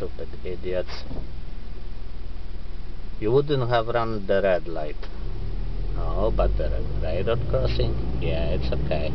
Stupid idiots. You wouldn't have run the red light. Oh, but the red crossing? Yeah, it's okay.